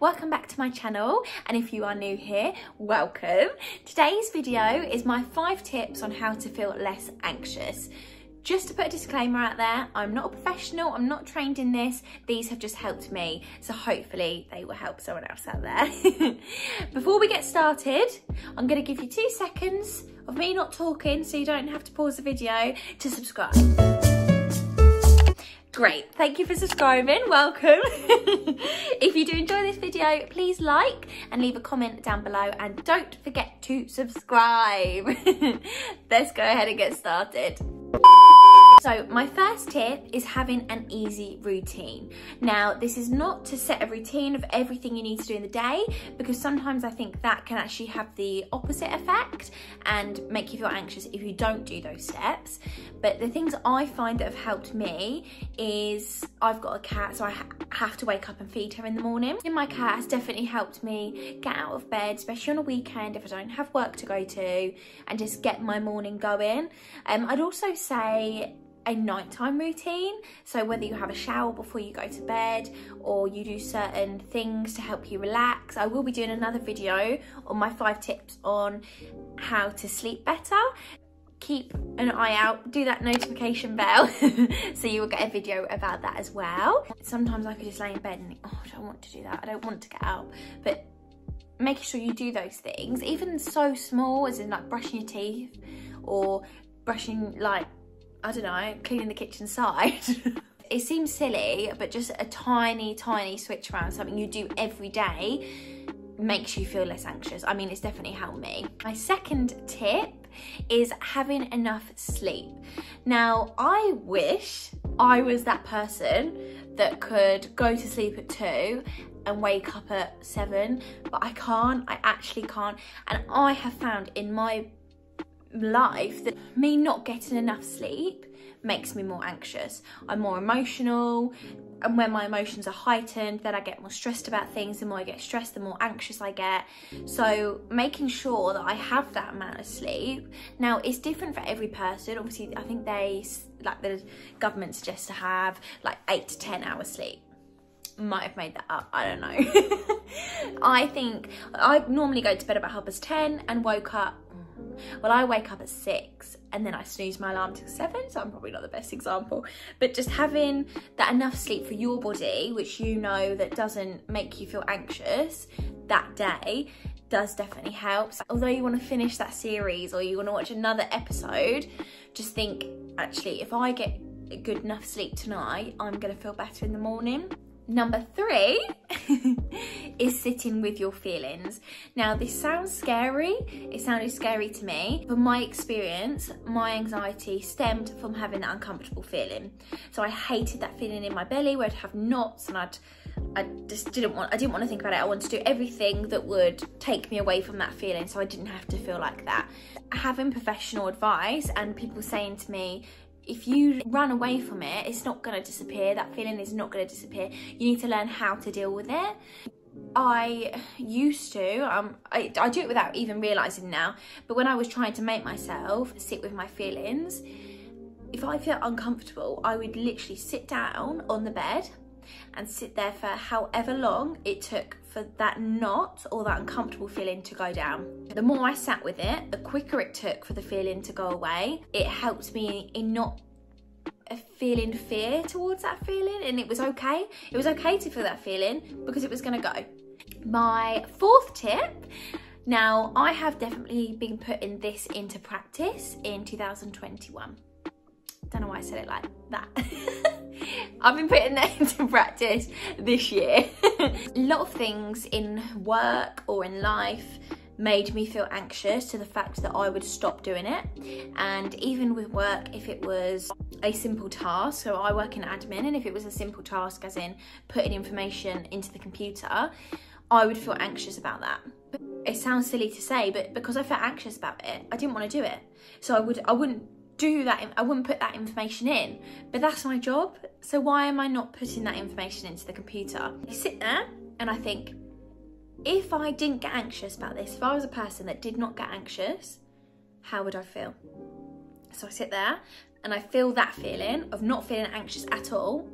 Welcome back to my channel and if you are new here, welcome. Today's video is my five tips on how to feel less anxious. Just to put a disclaimer out there, I'm not a professional, I'm not trained in this, these have just helped me, so hopefully they will help someone else out there. Before we get started, I'm gonna give you two seconds of me not talking so you don't have to pause the video to subscribe. Great, thank you for subscribing, welcome. if you do enjoy this video, please like and leave a comment down below and don't forget to subscribe. Let's go ahead and get started. So my first tip is having an easy routine. Now, this is not to set a routine of everything you need to do in the day, because sometimes I think that can actually have the opposite effect and make you feel anxious if you don't do those steps. But the things I find that have helped me is I've got a cat, so I have to wake up and feed her in the morning. And my cat has definitely helped me get out of bed, especially on a weekend if I don't have work to go to, and just get my morning going. Um, I'd also say a nighttime routine. So whether you have a shower before you go to bed or you do certain things to help you relax. I will be doing another video on my five tips on how to sleep better. Keep an eye out, do that notification bell so you will get a video about that as well. Sometimes I could just lay in bed and think, oh, I don't want to do that. I don't want to get out. But making sure you do those things, even so small as in like brushing your teeth or brushing like I don't know, cleaning the kitchen side. it seems silly, but just a tiny, tiny switch around, something you do every day, makes you feel less anxious. I mean, it's definitely helped me. My second tip is having enough sleep. Now, I wish I was that person that could go to sleep at two and wake up at seven, but I can't, I actually can't. And I have found in my life that me not getting enough sleep makes me more anxious. I'm more emotional and when my emotions are heightened then I get more stressed about things. The more I get stressed the more anxious I get. So making sure that I have that amount of sleep. Now it's different for every person. Obviously I think they like the government suggests to have like 8 to 10 hours sleep might have made that up, I don't know. I think I normally go to bed about half past 10 and woke up well, I wake up at six and then I snooze my alarm till seven, so I'm probably not the best example. But just having that enough sleep for your body, which you know that doesn't make you feel anxious that day, does definitely help. So although you want to finish that series or you want to watch another episode, just think, actually, if I get good enough sleep tonight, I'm going to feel better in the morning. Number three is sitting with your feelings. Now, this sounds scary. It sounded scary to me. From my experience, my anxiety stemmed from having that uncomfortable feeling. So I hated that feeling in my belly where I'd have knots and I'd I just didn't want I didn't want to think about it. I wanted to do everything that would take me away from that feeling so I didn't have to feel like that. Having professional advice and people saying to me, if you run away from it, it's not going to disappear. That feeling is not going to disappear. You need to learn how to deal with it. I used to, um, I, I do it without even realising now, but when I was trying to make myself sit with my feelings, if I feel uncomfortable, I would literally sit down on the bed and sit there for however long it took for that knot or that uncomfortable feeling to go down. The more I sat with it, the quicker it took for the feeling to go away. It helped me in not feeling fear towards that feeling and it was okay. It was okay to feel that feeling because it was gonna go. My fourth tip now, I have definitely been putting this into practice in 2021. Don't know why I said it like that. I've been putting that into practice this year. a lot of things in work or in life made me feel anxious to the fact that I would stop doing it. And even with work, if it was a simple task, so I work in admin, and if it was a simple task, as in putting information into the computer, I would feel anxious about that. It sounds silly to say, but because I felt anxious about it, I didn't want to do it. So I would I wouldn't do that, I wouldn't put that information in, but that's my job. So why am I not putting that information into the computer? I sit there and I think, if I didn't get anxious about this, if I was a person that did not get anxious, how would I feel? So I sit there and I feel that feeling of not feeling anxious at all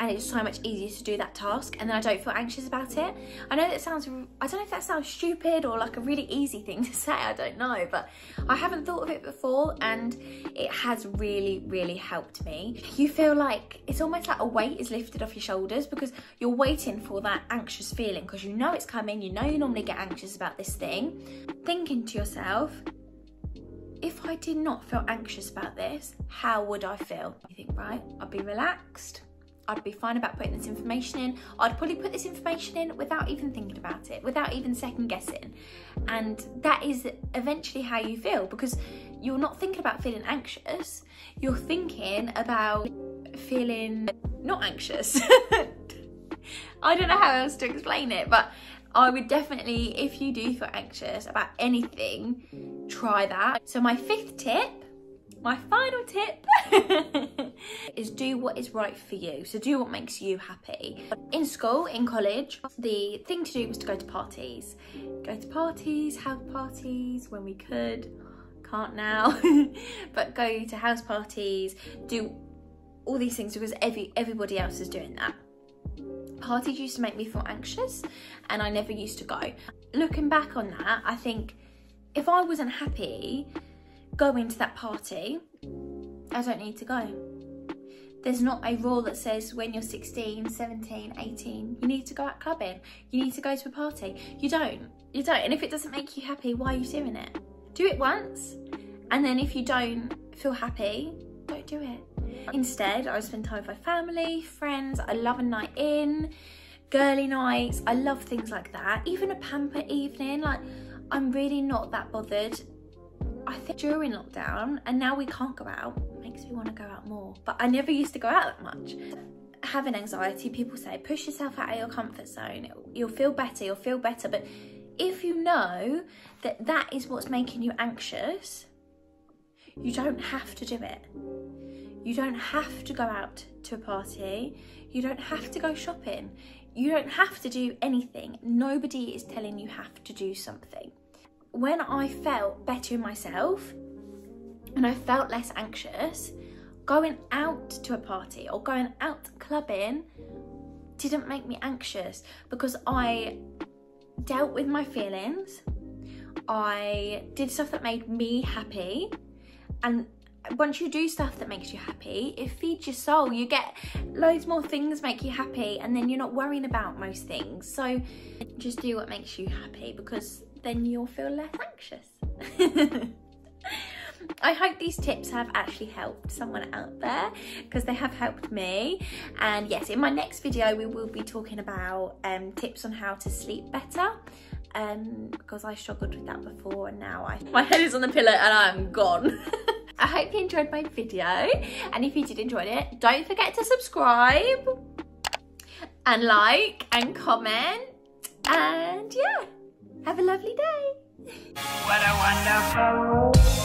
and it's so much easier to do that task and then I don't feel anxious about it. I know that sounds, I don't know if that sounds stupid or like a really easy thing to say, I don't know, but I haven't thought of it before and it has really, really helped me. You feel like, it's almost like a weight is lifted off your shoulders because you're waiting for that anxious feeling because you know it's coming, you know you normally get anxious about this thing. Thinking to yourself, if I did not feel anxious about this, how would I feel? You think, right, I'd be relaxed, I'd be fine about putting this information in. I'd probably put this information in without even thinking about it, without even second guessing. And that is eventually how you feel because you're not thinking about feeling anxious, you're thinking about feeling not anxious. I don't know how else to explain it, but I would definitely, if you do feel anxious about anything, try that. So my fifth tip my final tip is do what is right for you. So do what makes you happy. In school, in college, the thing to do was to go to parties. Go to parties, house parties when we could. Can't now. but go to house parties, do all these things because every everybody else is doing that. Parties used to make me feel anxious and I never used to go. Looking back on that, I think if I wasn't happy, going to that party, I don't need to go. There's not a rule that says when you're 16, 17, 18, you need to go out clubbing. You need to go to a party. You don't. You don't. And if it doesn't make you happy, why are you doing it? Do it once. And then if you don't feel happy, don't do it. Instead, I spend time with my family, friends. I love a night in, girly nights. I love things like that. Even a pamper evening. Like, I'm really not that bothered I think during lockdown, and now we can't go out, makes me want to go out more. But I never used to go out that much. Having anxiety, people say, push yourself out of your comfort zone. You'll feel better, you'll feel better. But if you know that that is what's making you anxious, you don't have to do it. You don't have to go out to a party. You don't have to go shopping. You don't have to do anything. Nobody is telling you have to do something when I felt better in myself and I felt less anxious, going out to a party or going out clubbing didn't make me anxious because I dealt with my feelings. I did stuff that made me happy. And once you do stuff that makes you happy, it feeds your soul. You get loads more things make you happy and then you're not worrying about most things. So just do what makes you happy because then you'll feel less anxious. I hope these tips have actually helped someone out there because they have helped me. And yes, in my next video, we will be talking about um, tips on how to sleep better um, because I struggled with that before and now I, my head is on the pillow and I'm gone. I hope you enjoyed my video and if you did enjoy it, don't forget to subscribe and like and comment and yeah. Have a lovely day. What a wonderful